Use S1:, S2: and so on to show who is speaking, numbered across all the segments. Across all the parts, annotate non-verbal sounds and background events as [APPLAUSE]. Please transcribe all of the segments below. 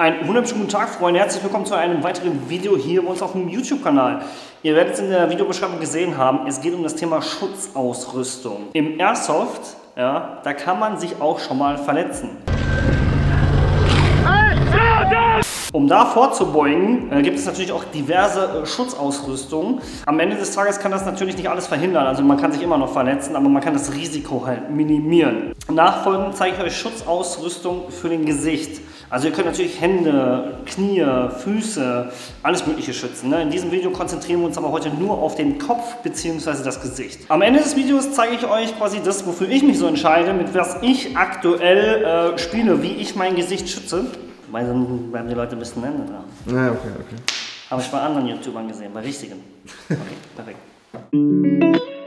S1: Einen wunderschönen guten Tag, Freunde. Herzlich willkommen zu einem weiteren Video hier bei uns auf dem YouTube-Kanal. Ihr werdet es in der Videobeschreibung gesehen haben, es geht um das Thema Schutzausrüstung. Im Airsoft, ja, da kann man sich auch schon mal verletzen. Um da vorzubeugen, äh, gibt es natürlich auch diverse äh, Schutzausrüstungen. Am Ende des Tages kann das natürlich nicht alles verhindern. Also man kann sich immer noch verletzen, aber man kann das Risiko halt minimieren. Nachfolgend zeige ich euch Schutzausrüstung für den Gesicht. Also ihr könnt natürlich Hände, Knie, Füße, alles mögliche schützen. Ne? In diesem Video konzentrieren wir uns aber heute nur auf den Kopf bzw. das Gesicht. Am Ende des Videos zeige ich euch quasi das, wofür ich mich so entscheide, mit was ich aktuell äh, spiele, wie ich mein Gesicht schütze. Weil dann bleiben die Leute ein bisschen Ende dran.
S2: Ja, okay, okay.
S1: Habe ich bei anderen YouTubern gesehen, bei richtigen. Okay, [LAUGHS] perfekt.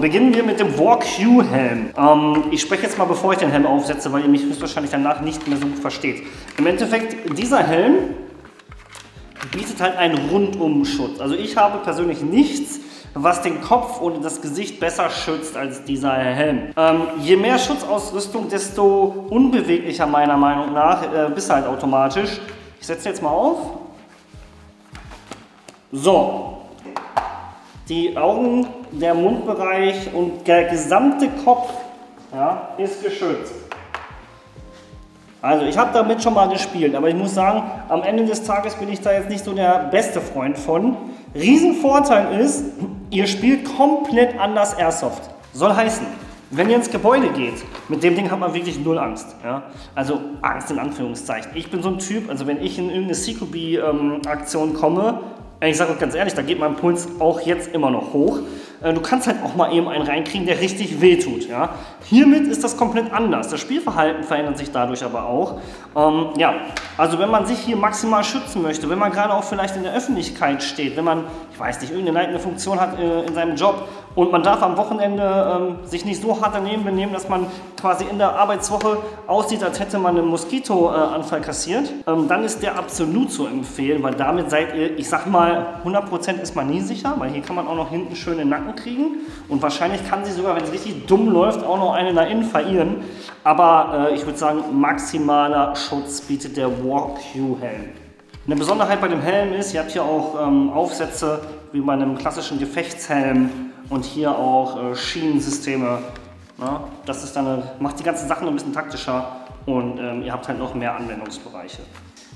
S1: Beginnen wir mit dem Walk-Q-Helm. Ähm, ich spreche jetzt mal, bevor ich den Helm aufsetze, weil ihr mich höchstwahrscheinlich danach nicht mehr so gut versteht. Im Endeffekt, dieser Helm bietet halt einen Rundumschutz. Also ich habe persönlich nichts, was den Kopf und das Gesicht besser schützt als dieser Helm. Ähm, je mehr Schutzausrüstung, desto unbeweglicher meiner Meinung nach äh, bist halt automatisch. Ich setze jetzt mal auf. So. Die Augen, der Mundbereich und der gesamte Kopf ja, ist geschützt. Also ich habe damit schon mal gespielt, aber ich muss sagen, am Ende des Tages bin ich da jetzt nicht so der beste Freund von. Riesenvorteil ist, ihr spielt komplett anders Airsoft. Soll heißen, wenn ihr ins Gebäude geht, mit dem Ding hat man wirklich null Angst. Ja? Also Angst in Anführungszeichen. Ich bin so ein Typ, also wenn ich in irgendeine CQB-Aktion ähm, komme, ich sage euch ganz ehrlich, da geht mein Puls auch jetzt immer noch hoch. Äh, du kannst halt auch mal eben einen reinkriegen, der richtig wehtut. Ja? Hiermit ist das komplett anders. Das Spielverhalten verändert sich dadurch aber auch. Ähm, ja, also wenn man sich hier maximal schützen möchte, wenn man gerade auch vielleicht in der Öffentlichkeit steht, wenn man, ich weiß nicht, irgendeine leitende Funktion hat äh, in seinem Job und man darf am Wochenende ähm, sich nicht so hart daneben benehmen, dass man quasi in der Arbeitswoche aussieht, als hätte man einen Moskitoanfall äh, kassiert, ähm, dann ist der absolut zu empfehlen, weil damit seid ihr, ich sag mal, 100% ist man nie sicher, weil hier kann man auch noch hinten schön den Nacken kriegen und wahrscheinlich kann sie sogar, wenn es richtig dumm läuft, auch noch eine nach innen verirren. Aber äh, ich würde sagen, maximaler Schutz bietet der Walk Q-Helm. Eine Besonderheit bei dem Helm ist, ihr habt hier auch ähm, Aufsätze wie bei einem klassischen Gefechtshelm und hier auch äh, Schienensysteme. Ne? Das ist dann macht die ganzen Sachen ein bisschen taktischer und ähm, ihr habt halt noch mehr Anwendungsbereiche.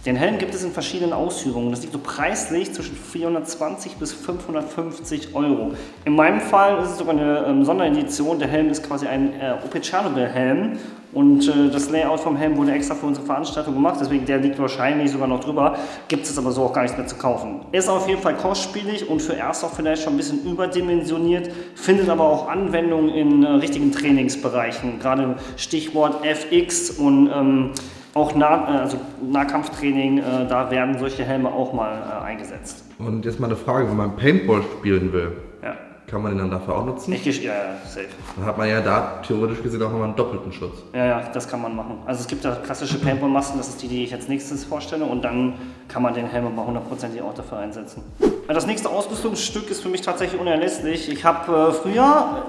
S1: Den Helm gibt es in verschiedenen Ausführungen. Das liegt so preislich zwischen 420 bis 550 Euro. In meinem Fall ist es sogar eine ähm, Sonderedition. Der Helm ist quasi ein äh, OP Chernobyl-Helm und äh, das Layout vom Helm wurde extra für unsere Veranstaltung gemacht, deswegen der liegt wahrscheinlich sogar noch drüber. Gibt es aber so auch gar nichts mehr zu kaufen. Ist auf jeden Fall kostspielig und für Airsoft vielleicht schon ein bisschen überdimensioniert, findet aber auch Anwendung in äh, richtigen Trainingsbereichen. Gerade Stichwort FX und ähm, auch nah, äh, also Nahkampftraining, äh, da werden solche Helme auch mal äh, eingesetzt.
S2: Und jetzt mal eine Frage, wenn man Paintball spielen will.
S1: Ja.
S2: Kann man den dann dafür auch nutzen?
S1: Ich, ja, ja, safe.
S2: Dann hat man ja da theoretisch gesehen auch nochmal einen doppelten Schutz.
S1: Ja, ja, das kann man machen. Also es gibt da klassische Paintball-Masken, das ist die, die ich als nächstes vorstelle und dann kann man den Helm aber hundertprozentig auch dafür einsetzen. Das nächste Ausrüstungsstück ist für mich tatsächlich unerlässlich. Ich habe früher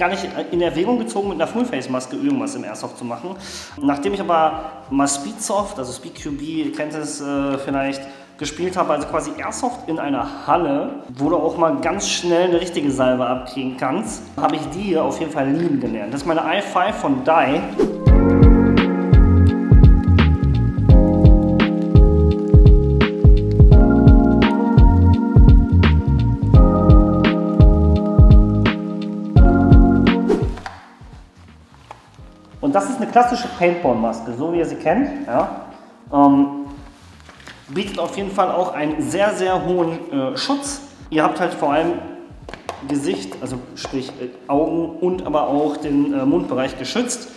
S1: gar nicht in Erwägung gezogen, mit einer Full-Face-Maske irgendwas im Airsoft zu machen. Nachdem ich aber mal Speedsoft, also SpeedQB, ihr kennt es äh, vielleicht, gespielt habe, also quasi Airsoft in einer Halle, wo du auch mal ganz schnell eine richtige Salve abkriegen kannst, habe ich die hier auf jeden Fall lieben gelernt. Das ist meine i5 von Dai. Klassische Paintball-Maske, so wie ihr sie kennt. Ja. Ähm, bietet auf jeden Fall auch einen sehr, sehr hohen äh, Schutz. Ihr habt halt vor allem Gesicht, also sprich äh, Augen und aber auch den äh, Mundbereich geschützt.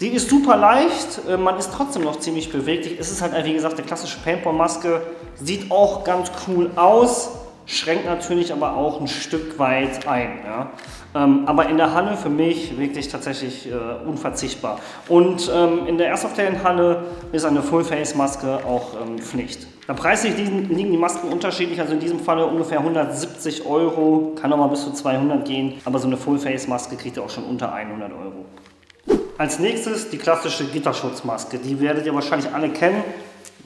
S1: Die ist super leicht, äh, man ist trotzdem noch ziemlich beweglich. Es ist halt, wie gesagt, eine klassische Paintball-Maske. Sieht auch ganz cool aus. Schränkt natürlich aber auch ein Stück weit ein. Ja. Ähm, aber in der Halle für mich wirklich tatsächlich äh, unverzichtbar. Und ähm, in der Airsoft-Halle ist eine Full-Face-Maske auch ähm, Pflicht. Da preislich liegen die Masken unterschiedlich, also in diesem Falle ungefähr 170 Euro, kann auch mal bis zu 200 gehen, aber so eine Full-Face-Maske kriegt ihr auch schon unter 100 Euro. Als nächstes die klassische Gitterschutzmaske. Die werdet ihr wahrscheinlich alle kennen.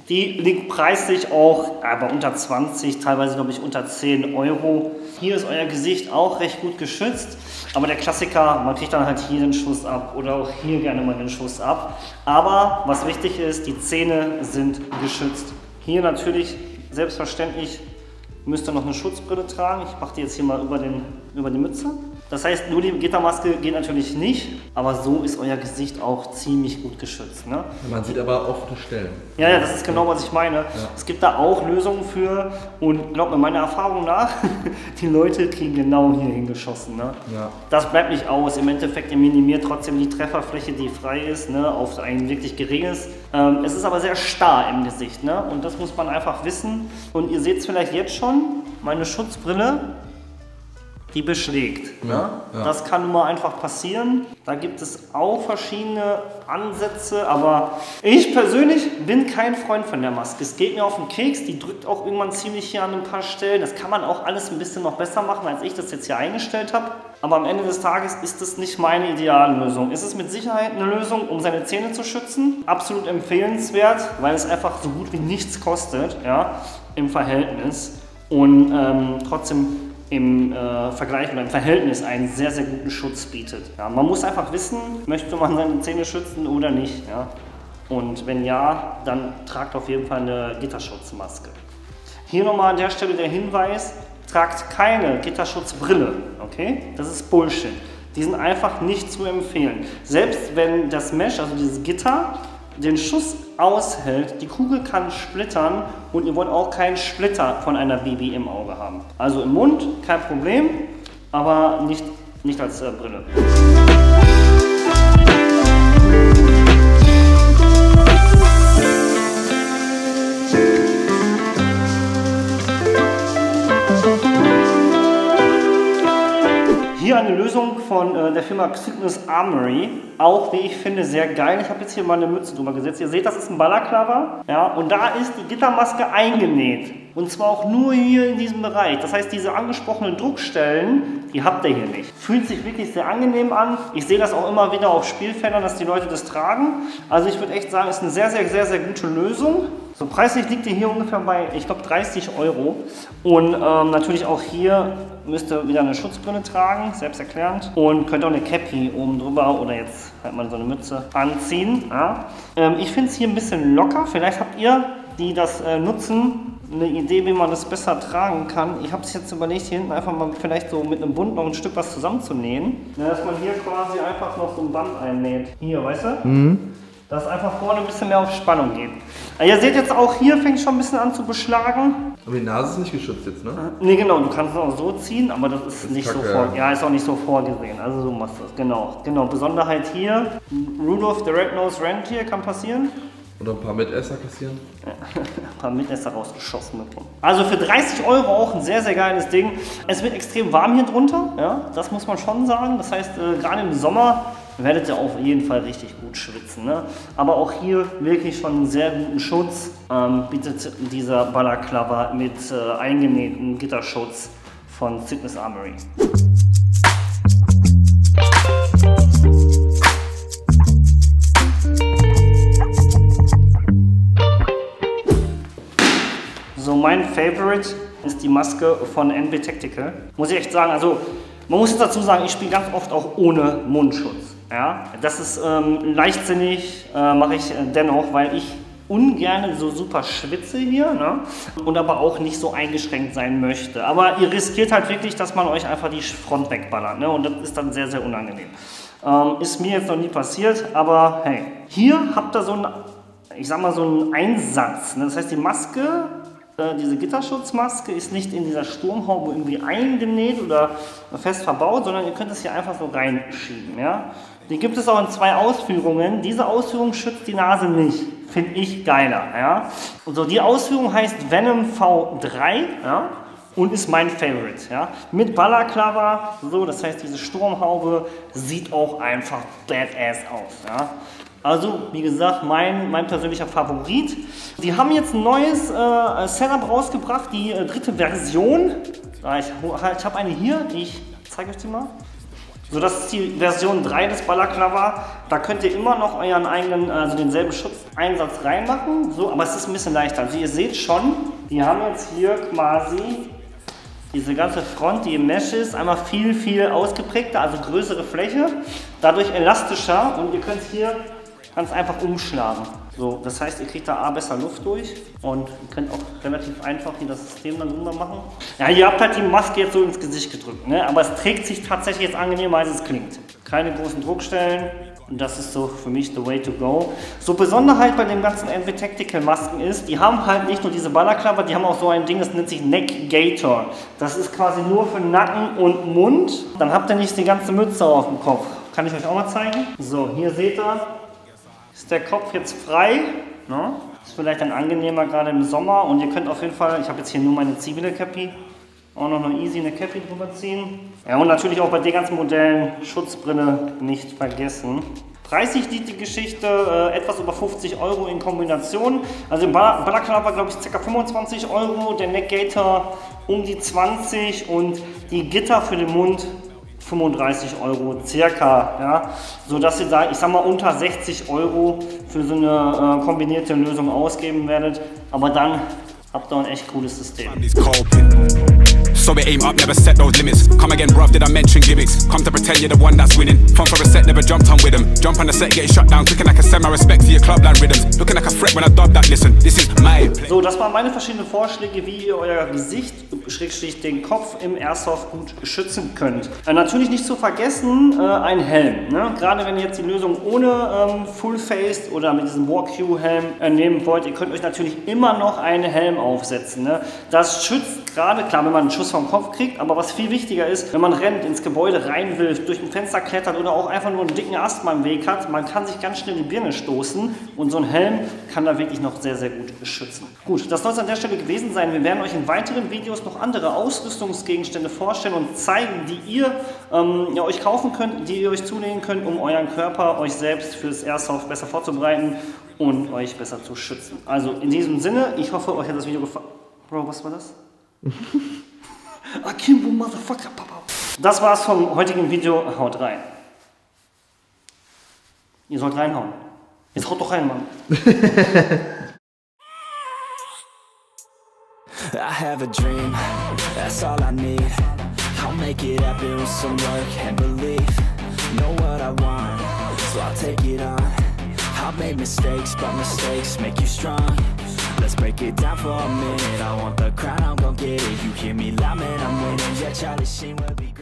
S1: Die liegt preislich auch aber unter 20, teilweise glaube ich unter 10 Euro. Hier ist euer Gesicht auch recht gut geschützt. Aber der Klassiker, man kriegt dann halt hier den Schuss ab oder auch hier gerne mal den Schuss ab. Aber was wichtig ist, die Zähne sind geschützt. Hier natürlich selbstverständlich müsst ihr noch eine Schutzbrille tragen. Ich mache die jetzt hier mal über, den, über die Mütze. Das heißt, nur die Gittermaske geht natürlich nicht, aber so ist euer Gesicht auch ziemlich gut geschützt. Ne?
S2: Man sieht aber offene Stellen.
S1: Ja, ja, das ist genau, was ich meine. Ja. Es gibt da auch Lösungen für und glaubt mir, meiner Erfahrung nach, [LAUGHS] die Leute kriegen genau hier hingeschossen. Ne? Ja. Das bleibt nicht aus. Im Endeffekt, ihr minimiert trotzdem die Trefferfläche, die frei ist, ne, auf ein wirklich geringes. Ähm, es ist aber sehr starr im Gesicht ne? und das muss man einfach wissen. Und ihr seht es vielleicht jetzt schon, meine Schutzbrille die beschlägt. Ne? ja. Das kann nun mal einfach passieren. Da gibt es auch verschiedene Ansätze, aber ich persönlich bin kein Freund von der Maske. Es geht mir auf den Keks, die drückt auch irgendwann ziemlich hier an ein paar Stellen. Das kann man auch alles ein bisschen noch besser machen, als ich das jetzt hier eingestellt habe. Aber am Ende des Tages ist es nicht meine Ideallösung. Es ist mit Sicherheit eine Lösung, um seine Zähne zu schützen. Absolut empfehlenswert, weil es einfach so gut wie nichts kostet ja, im Verhältnis. Und ähm, trotzdem im äh, Vergleich oder im Verhältnis einen sehr, sehr guten Schutz bietet. Ja, man muss einfach wissen, möchte man seine Zähne schützen oder nicht. Ja? Und wenn ja, dann tragt auf jeden Fall eine Gitterschutzmaske. Hier nochmal an der Stelle der Hinweis, tragt keine Gitterschutzbrille. Okay? Das ist Bullshit. Die sind einfach nicht zu empfehlen. Selbst wenn das Mesh, also dieses Gitter, den Schuss aushält, die Kugel kann splittern und ihr wollt auch keinen Splitter von einer BB im Auge haben. Also im Mund kein Problem, aber nicht, nicht als äh, Brille. Hier eine Lösung von äh, der Firma Cygnus Armory. Auch, wie ich finde, sehr geil. Ich habe jetzt hier mal eine Mütze drüber gesetzt. Ihr seht, das ist ein Balaklava. Ja, und da ist die Gittermaske eingenäht. Und zwar auch nur hier in diesem Bereich. Das heißt, diese angesprochenen Druckstellen, die habt ihr hier nicht. Fühlt sich wirklich sehr angenehm an. Ich sehe das auch immer wieder auf Spielfeldern, dass die Leute das tragen. Also ich würde echt sagen, ist eine sehr, sehr, sehr, sehr gute Lösung. So preislich liegt ihr hier ungefähr bei, ich glaube, 30 Euro. Und ähm, natürlich auch hier müsst ihr wieder eine Schutzbrille tragen, selbsterklärend. Und könnt auch eine Cappy oben drüber oder jetzt halt mal so eine Mütze anziehen. Ja. Ähm, ich finde es hier ein bisschen locker. Vielleicht habt ihr, die das äh, nutzen, eine Idee, wie man das besser tragen kann. Ich habe es jetzt überlegt, hier hinten einfach mal vielleicht so mit einem Bund noch ein Stück was zusammenzunähen. Dass man hier quasi einfach noch so ein Band einnäht. Hier, weißt du? Mhm dass einfach vorne ein bisschen mehr auf Spannung geht. Ihr seht jetzt auch hier fängt schon ein bisschen an zu beschlagen.
S2: Aber die Nase ist nicht geschützt jetzt, ne?
S1: Ne, genau, du kannst es auch so ziehen, aber das ist, das nicht Kacke, so vor, ja. ist auch nicht so vorgesehen. Also so machst du das, genau. Genau, Besonderheit hier, Rudolph the Red-Nosed Rentier kann passieren.
S2: Oder ein paar Mitesser kassieren? [LAUGHS]
S1: ein paar Mitesser rausgeschossen bekommen. Also für 30 Euro auch ein sehr, sehr geiles Ding. Es wird extrem warm hier drunter, ja, das muss man schon sagen. Das heißt, äh, gerade im Sommer werdet ihr auf jeden Fall richtig gut schwitzen. Ne? Aber auch hier wirklich schon einen sehr guten Schutz ähm, bietet dieser Balaklava mit äh, eingenähtem Gitterschutz von Cygnus Armory. So, mein Favorite ist die Maske von NB Tactical. Muss ich echt sagen, also man muss jetzt dazu sagen, ich spiele ganz oft auch ohne Mundschutz. Ja, das ist ähm, leichtsinnig, äh, mache ich dennoch, weil ich ungern so super schwitze hier ne? und aber auch nicht so eingeschränkt sein möchte. Aber ihr riskiert halt wirklich, dass man euch einfach die Front wegballert ne? und das ist dann sehr, sehr unangenehm. Ähm, ist mir jetzt noch nie passiert, aber hey, hier habt ihr so einen, ich sag mal so einen Einsatz. Ne? Das heißt, die Maske äh, diese Gitterschutzmaske ist nicht in dieser Sturmhaube irgendwie eingenäht oder fest verbaut, sondern ihr könnt es hier einfach so reinschieben. Ja? Die gibt es auch in zwei Ausführungen. Diese Ausführung schützt die Nase nicht. Finde ich geiler. Ja? Und so, die Ausführung heißt Venom V3. Ja? und ist mein Favorite. Ja? Mit Ballerklaver, so, das heißt, diese Sturmhaube sieht auch einfach badass aus. Ja? Also, wie gesagt, mein, mein persönlicher Favorit. Sie haben jetzt ein neues äh, Setup rausgebracht, die äh, dritte Version. Ich, ich habe eine hier, ich zeige euch die mal. So, das ist die Version 3 des Ballerklaver. Da könnt ihr immer noch euren eigenen, also denselben Schutzeinsatz reinmachen. So, aber es ist ein bisschen leichter. Also ihr seht schon, die haben jetzt hier quasi diese ganze Front, die im Mesh ist, einmal viel, viel ausgeprägter, also größere Fläche, dadurch elastischer und ihr könnt hier ganz einfach umschlagen. So, das heißt, ihr kriegt da A besser Luft durch und könnt auch relativ einfach hier das System dann drüber machen. Ja, ihr habt halt die Maske jetzt so ins Gesicht gedrückt, ne? aber es trägt sich tatsächlich jetzt angenehmer, als es klingt. Keine großen Druckstellen, und das ist so für mich the way to go. So Besonderheit bei den ganzen NV Tactical Masken ist, die haben halt nicht nur diese Ballerklapper, die haben auch so ein Ding, das nennt sich Neck Gator. Das ist quasi nur für Nacken und Mund. Dann habt ihr nicht die ganze Mütze auf dem Kopf. Kann ich euch auch mal zeigen? So, hier seht ihr, ist der Kopf jetzt frei. Ne? Ist vielleicht dann angenehmer gerade im Sommer und ihr könnt auf jeden Fall, ich habe jetzt hier nur meine zivile Cappy, auch noch eine easy eine Cappy drüber ziehen. Ja, und natürlich auch bei den ganzen Modellen Schutzbrille nicht vergessen. Preislich liegt die Geschichte äh, etwas über 50 Euro in Kombination. Also im war glaube ich ca. 25 Euro, der Neckgator um die 20 und die Gitter für den Mund 35 Euro circa, ja, so dass ihr da, ich sag mal, unter 60 Euro für so eine äh, kombinierte Lösung ausgeben werdet, aber dann habt ihr ein echt cooles System. So we aim up, never set those limits. Come again, bruv, did I mention gimmicks? Come to pretend you're the one that's winning. Fun for a set, never jumped on with them. Jump on the set, getting shut down, clicking like a semi respect for your clubland rhythms. Looking like a threat when I dub that, listen, this is my. So, das waren meine verschiedenen Vorschläge, wie ihr euer Gesicht, Schrägstrich den Kopf im Airsoft gut schützen könnt. Äh, natürlich nicht zu vergessen, äh, ein Helm. Ne? Gerade wenn ihr jetzt die Lösung ohne ähm, Full Face oder mit diesem War Q Helm äh, nehmen wollt, ihr könnt euch natürlich immer noch einen Helm aufsetzen. Ne? Das schützt gerade, klar, wenn man einen Schuss vom Kopf kriegt, aber was viel wichtiger ist, wenn man rennt, ins Gebäude rein durch ein Fenster klettert oder auch einfach nur einen dicken Ast mal im Weg hat, man kann sich ganz schnell die Birne stoßen und so ein Helm kann da wirklich noch sehr, sehr gut schützen. Gut, das soll es an der Stelle gewesen sein. Wir werden euch in weiteren Videos noch andere Ausrüstungsgegenstände vorstellen und zeigen, die ihr ähm, ja, euch kaufen könnt, die ihr euch zulegen könnt, um euren Körper, euch selbst fürs Airsoft besser vorzubereiten und euch besser zu schützen. Also in diesem Sinne, ich hoffe, euch hat das Video gefallen. Bro, was war das? [LAUGHS] Akimbo Motherfucker Papa. Das war's vom heutigen Video. Haut rein. Ihr sollt reinhauen. Jetzt haut doch rein, Mann. I have a dream, that's all I need I'll make it happen with some work and belief Know what I want, so I'll take it on I've made mistakes, but mistakes make you strong. Let's break it down for a minute. I want the crown, I'm gon' get it. You hear me loud, man, I'm winning. Yeah, Charlie Sheen will be